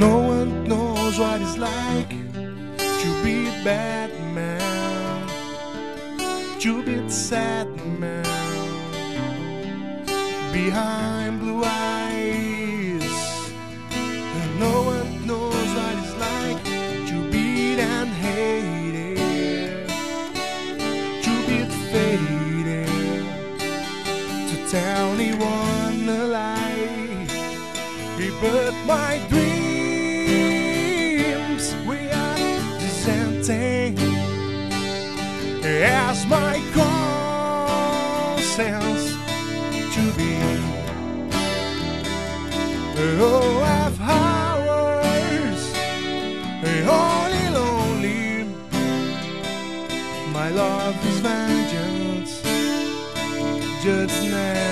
No one knows what it's like to be a bad man, to be a sad man behind blue eyes. And no one knows what it's like to be and hated, to be faded, to tell anyone a lie. But my dreams we are dissenting as my conscience to be. Oh, I've hours, only lonely. My love is vengeance, just free.